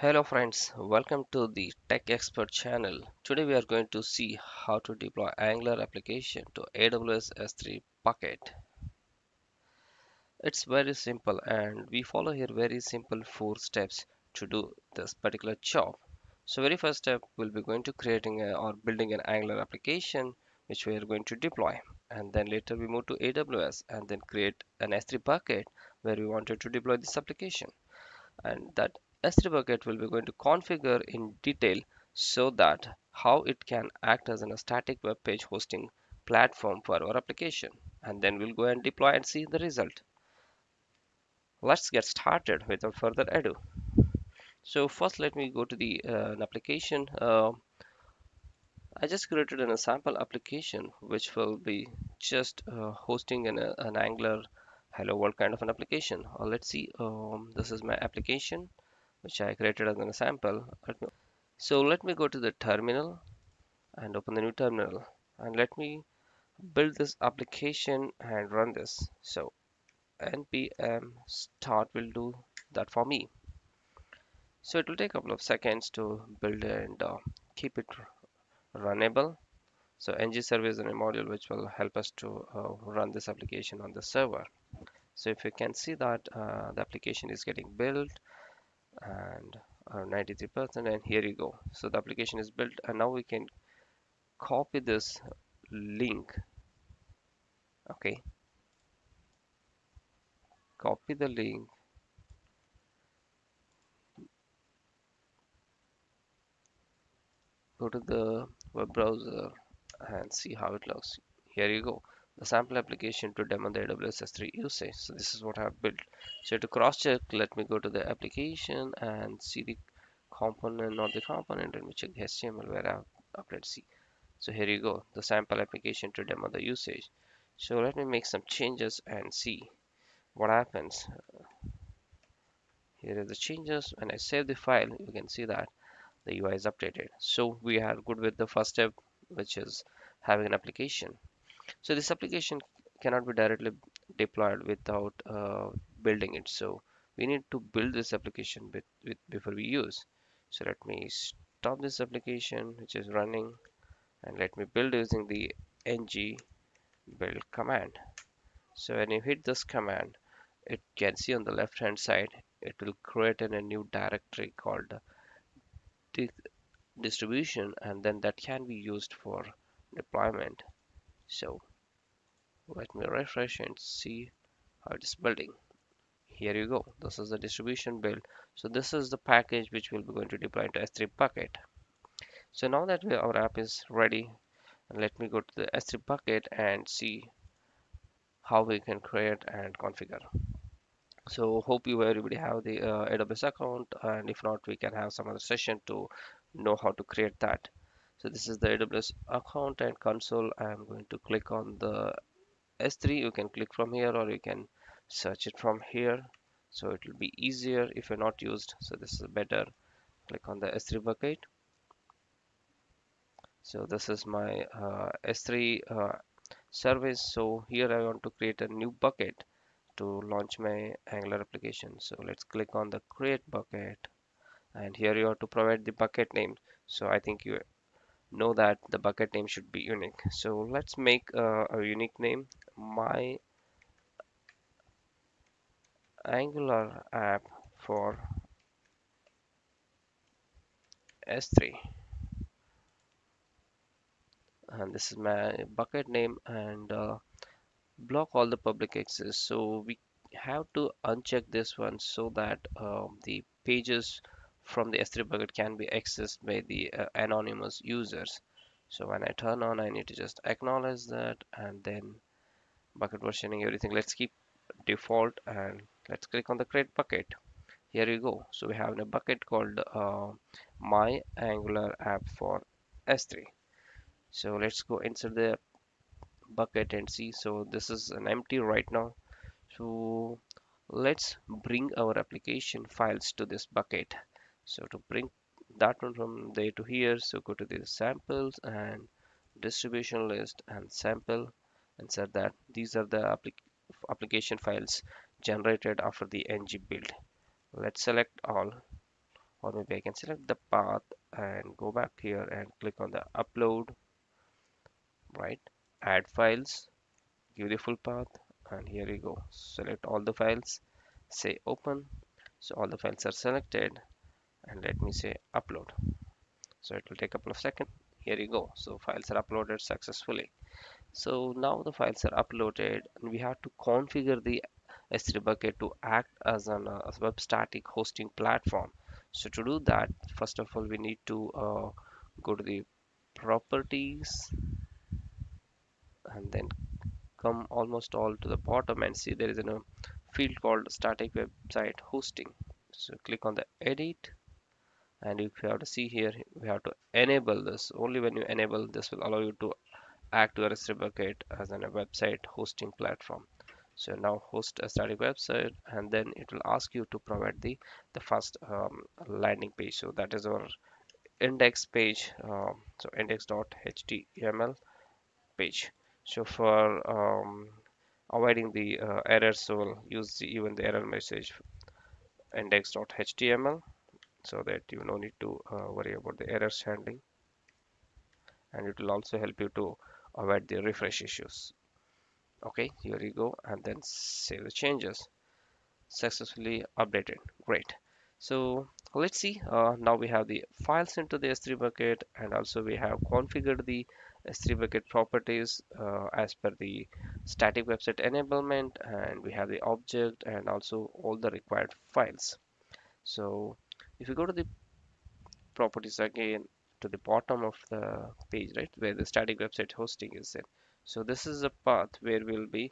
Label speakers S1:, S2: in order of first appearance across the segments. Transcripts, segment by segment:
S1: Hello friends, welcome to the Tech Expert channel. Today we are going to see how to deploy Angular application to AWS S3 bucket. It's very simple and we follow here very simple four steps to do this particular job. So very first step we'll be going to creating a, or building an Angular application which we are going to deploy and then later we move to AWS and then create an S3 bucket where we wanted to deploy this application and that S3 bucket will be going to configure in detail so that how it can act as a static web page hosting platform for our application and then we'll go and deploy and see the result. Let's get started without further ado. So first let me go to the uh, application. Uh, I just created an, a sample application which will be just uh, hosting an, an Angular hello world kind of an application. Uh, let's see, um, this is my application which I created as an example. So let me go to the terminal and open the new terminal and let me build this application and run this. So npm start will do that for me. So it will take a couple of seconds to build and uh, keep it runnable. So ng service is a module which will help us to uh, run this application on the server. So if you can see that uh, the application is getting built and 93% uh, and here you go. So the application is built and now we can copy this link. Okay. Copy the link. Go to the web browser and see how it looks. Here you go the sample application to demo the AWS S3 usage. So this is what I've built. So to cross check, let me go to the application and see the component, not the component. Let me check the HTML where I've updated C. So here you go, the sample application to demo the usage. So let me make some changes and see what happens. Here are the changes. When I save the file, you can see that the UI is updated. So we are good with the first step, which is having an application. So this application cannot be directly deployed without uh, building it. So we need to build this application with, with, before we use. So let me stop this application which is running and let me build using the ng build command. So when you hit this command, it can see on the left hand side, it will create in a new directory called distribution and then that can be used for deployment so let me refresh and see how it is building. Here you go. This is the distribution build. So this is the package which we'll be going to deploy into s3 bucket. So now that we, our app is ready let me go to the s3 bucket and see how we can create and configure. So hope you everybody have the uh, aws account and if not we can have some other session to know how to create that. So this is the AWS account and console. I'm going to click on the S3 you can click from here or you can search it from here. So it will be easier if you're not used. So this is better click on the S3 bucket. So this is my uh, S3 uh, service. So here I want to create a new bucket to launch my Angular application. So let's click on the create bucket. And here you have to provide the bucket name. So I think you know that the bucket name should be unique. So let's make uh, a unique name my angular app for s3 and this is my bucket name and uh, block all the public access so we have to uncheck this one so that uh, the pages from the S3 bucket can be accessed by the uh, anonymous users. So when I turn on, I need to just acknowledge that and then bucket versioning everything. Let's keep default and let's click on the create bucket. Here you go. So we have a bucket called uh, my Angular app for S3. So let's go inside the bucket and see. So this is an empty right now. So let's bring our application files to this bucket so to bring that one from there to here so go to the samples and distribution list and sample and said that these are the applic application files generated after the ng build. Let's select all or maybe I can select the path and go back here and click on the upload right? Add files give the full path and here you go. Select all the files say open. So all the files are selected and let me say upload. So it will take a couple of seconds. Here you go. So files are uploaded successfully so now the files are uploaded and we have to configure the S3 bucket to act as an uh, web static hosting platform. So to do that first of all we need to uh, go to the properties and then come almost all to the bottom and see there is a field called static website hosting. So click on the edit and if you have to see here we have to enable this. Only when you enable this will allow you to act your S3 bucket as a website hosting platform. So now host a static website and then it will ask you to provide the the first um, landing page. So that is our index page um, so index.html page. So for um, avoiding the uh, errors so we'll use the, even the error message index.html so that you no need to uh, worry about the errors handling. And it will also help you to avoid the refresh issues. Okay here you go and then save the changes. Successfully updated great. So let's see uh, now we have the files into the s3 bucket and also we have configured the S3 bucket properties uh, as per the static website enablement and we have the object and also all the required files. So if you go to the properties again to the bottom of the page, right, where the static website hosting is set So this is a path where we'll be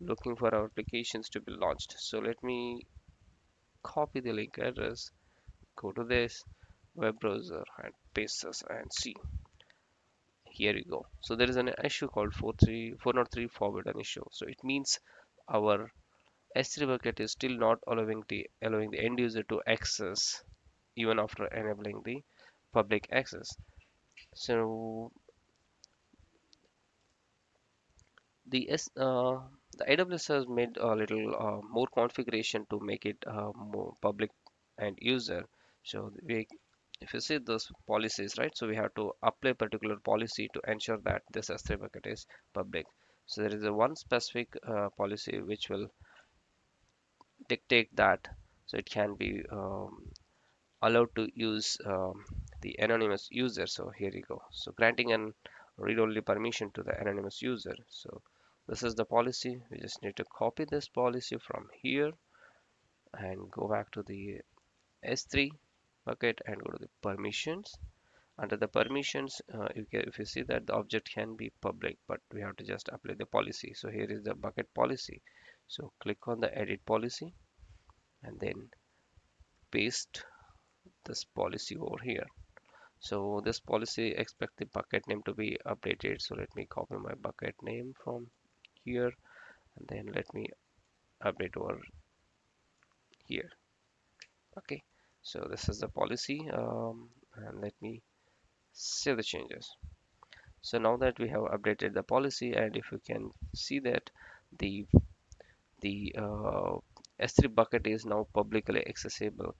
S1: looking for our applications to be launched. So let me copy the link address, go to this web browser and paste this and see. Here you go. So there is an issue called 403 forbidden issue. So it means our S3 bucket is still not allowing the allowing the end user to access even after enabling the public access. So the S, uh, the AWS has made a little uh, more configuration to make it uh, more public and user. So we if you see those policies right so we have to apply particular policy to ensure that this s3 bucket is public. So there is a one specific uh, policy which will dictate that. So it can be um, allowed to use um, the anonymous user. So here you go. So granting an read-only permission to the anonymous user. So this is the policy. We just need to copy this policy from here and go back to the s3 bucket and go to the permissions. Under the permissions uh, you can, if you see that the object can be public but we have to just apply the policy. So here is the bucket policy. So click on the edit policy and then paste this policy over here so this policy expect the bucket name to be updated. So let me copy my bucket name from here and then let me update over here. Okay so this is the policy um, and let me save the changes. So now that we have updated the policy and if you can see that the the uh, S3 bucket is now publicly accessible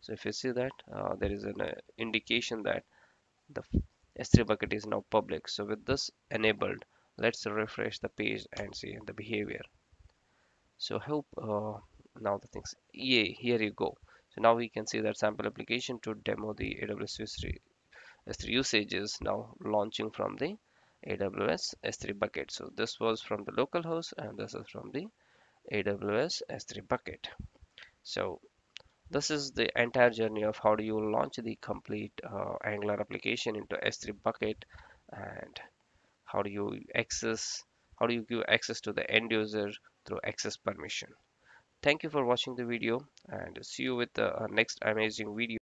S1: so if you see that uh, there is an uh, indication that the S3 bucket is now public so with this enabled let's refresh the page and see the behavior so hope uh, now the things yeah here you go so now we can see that sample application to demo the AWS S3, S3 usage is now launching from the AWS S3 bucket. So this was from the local host and this is from the AWS S3 bucket. So this is the entire journey of how do you launch the complete uh, Angular application into S3 bucket and how do you access, how do you give access to the end user through access permission. Thank you for watching the video and see you with the uh, next amazing video.